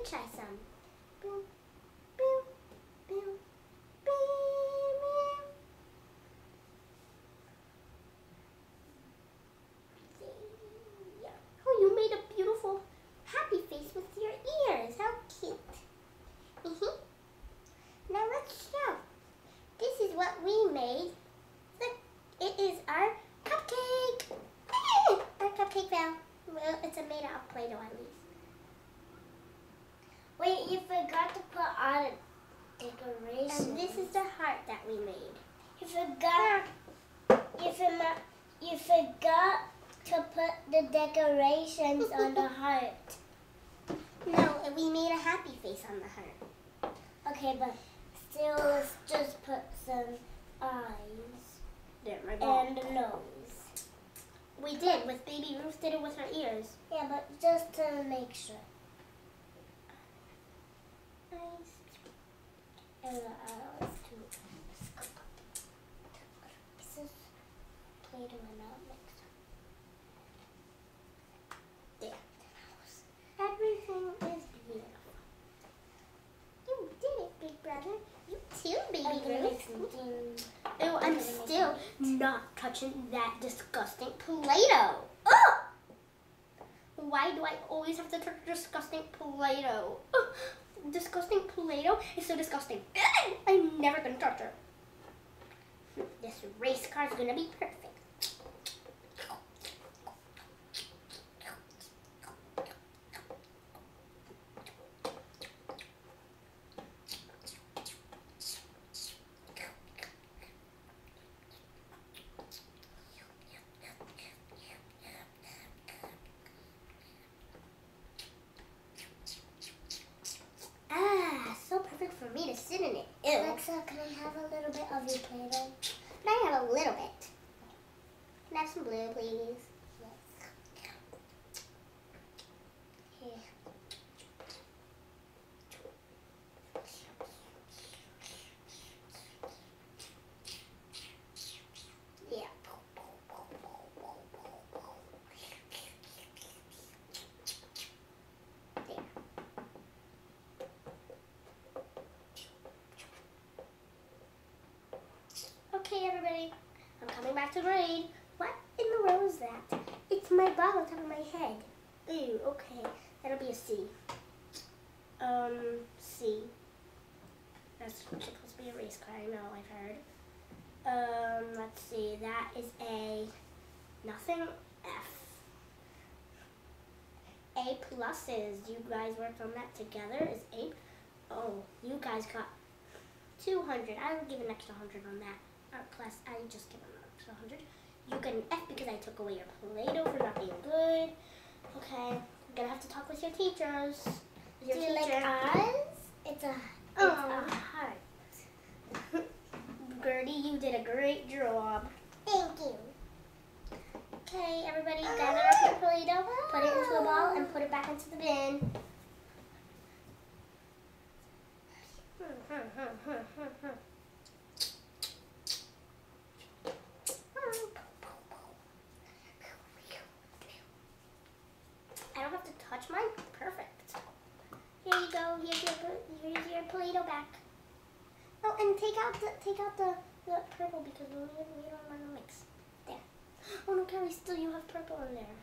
me try some. Oh, you made a beautiful happy face with your ears. How cute. Mm-hmm. Now let's show. This is what we made. Look, it is our cupcake. our cupcake fell. Well, it's a made out of Play-Doh at least. Wait, you forgot to put on a decoration. And this is the heart that we made. You forgot. You forgot. You forgot to put the decorations on the heart. No, we made a happy face on the heart. Okay, but still, let's just put some eyes There, my and a nose. we did with Baby Ruth did it with her ears. Yeah, but just to make sure. Oh, I'm still not touching that disgusting Play-Doh. Why do I always have to touch disgusting Play-Doh? Disgusting Play-Doh is so disgusting. I'm never gonna touch her. This race car is gonna be perfect. Ah, so perfect for me to sit in it. Ew. Alexa, can I have Play-Doh? Can I have a little bit? Can I have some blue, please? Here. Yeah. There. Okay, everybody. To. What in the world is that? It's my ball on top of my head. Ooh, okay. That'll be a C. Um, C. That's supposed to be a race car. I know, I've heard. Um, let's see. That is a nothing F. A pluses. You guys worked on that together. Is A. Oh, you guys got 200. I will give an extra 100 on that. Uh, plus, I just give an extra 100. You get an F because I took away your Play-Doh for not being good. Okay. I'm gonna have to talk with your teachers. With your Do you like. It's a, it's Oh. a heart. Gertie, you did a great job. Thank you. Okay, everybody, gather up your Play-Doh, put it into a ball, and put it back into the bin. I don't have to touch mine. Perfect. Here you go. Here's your here's your Play-Doh back. Oh, and take out the take out the, the purple because we, don't want to mix. There. Oh no, Carrie, still you have purple in there.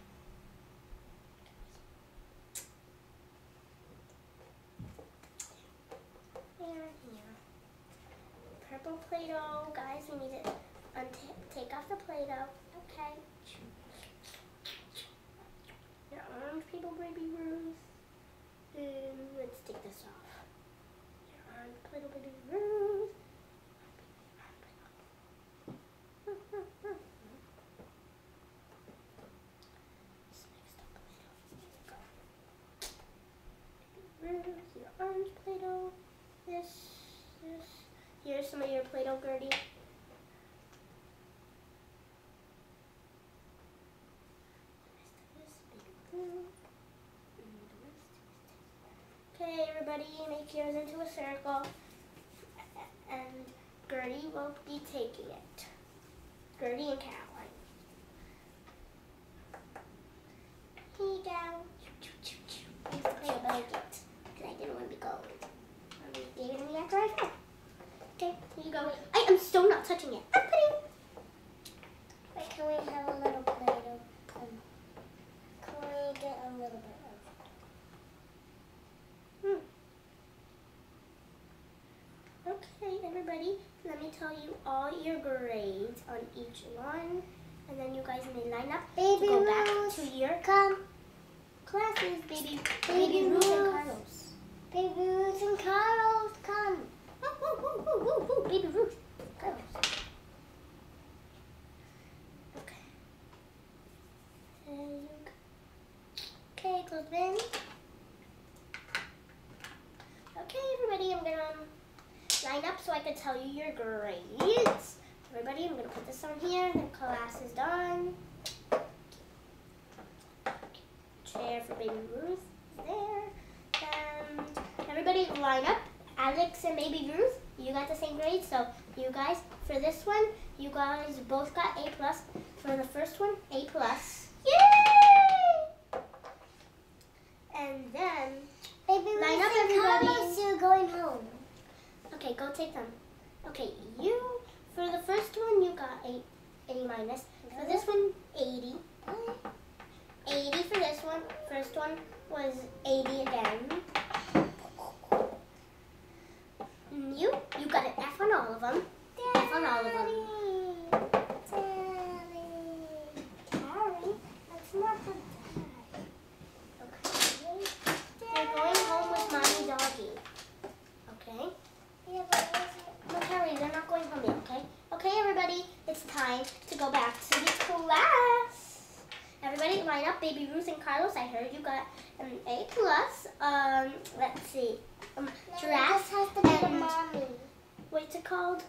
Here, here. Purple Play-Doh, guys. We need to take off the Play-Doh. Okay. Your arms, people, baby Ruth. And let's take this off. This next up Play-Doh. Ruth, your arms, Play-Doh. This, this. Here's some of your Play-Doh, Gertie. Okay, everybody, make yours into a circle. And Gertie will be taking it. Gertie and Caroline. Here you go. Use the blanket. Good everybody, let me tell you all your grades on each one. And then you guys may line up Baby to go back to your come. classes, baby. Baby Baby Ruth and Carlos. Baby Ruth and Carlos, come. Woo, woo, woo, woo, woo, woo. Baby Ruth. Carlos. Okay. There you go. Okay, close bin. Okay, everybody, I'm gonna um, um, line up so I can tell you your grades. Everybody, I'm gonna put this on here. The class is done. Chair for baby Ruth is there. And everybody line up. Alex and baby Ruth, you got the same grade. So you guys, for this one, you guys both got A plus. For the first one, A plus. Yay! And then, Baby Line Ruth up, and everybody. Carlos, you're going home. okay, go take them. Okay, you, for the first one, you got A, A minus. For this one, 80. 80 for this one. First one was 80 again. And you, you got an F on all of them. F on all of them. Daddy, that's not the Okay. They're going home with mommy doggy. Okay. Yeah, but where's No, Kelly, they're not going home yet, okay? Okay, everybody, it's time to go back to the class. Everybody line up, baby Ruth and Carlos. I heard you got an A plus. Um, let's see. Um, giraffe has to be the and mommy. what's it called?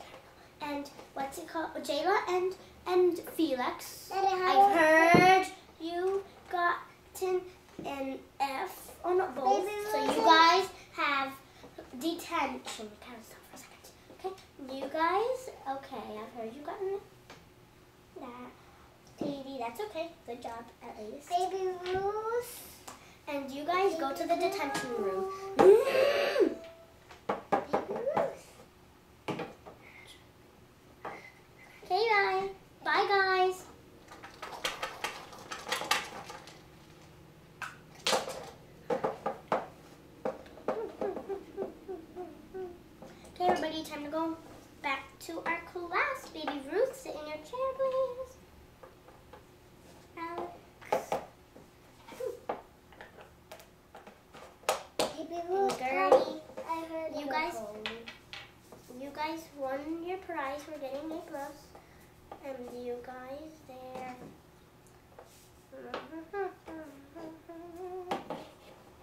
And what's it called? Jayla and and Felix. I've heard you gotten an F on both, Baby so you guys have detention. Can I stop for a second? Okay, you guys. Okay, I've heard you gotten that. That's okay. Good job, at least. Baby Ruth. And you guys go to the detention room. Baby Ruth. Okay, bye. Bye, guys. Okay, everybody, time to go back to our class. Baby Ruth, sit in your chair, please. Alex. Baby Ruth. Gertie. I heard You your guys- phone. You guys won prize for getting me A plus, and you guys there.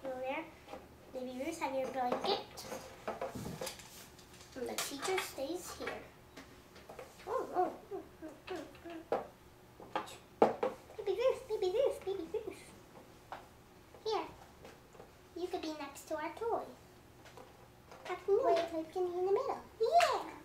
Go there. Baby Ruth, have your blanket. And the teacher stays here. Oh, oh. oh, oh, oh. Baby Ruth, baby Ruth, baby Ruth. Here. You could be next to our toy. Wait, I can be in the middle. Yeah.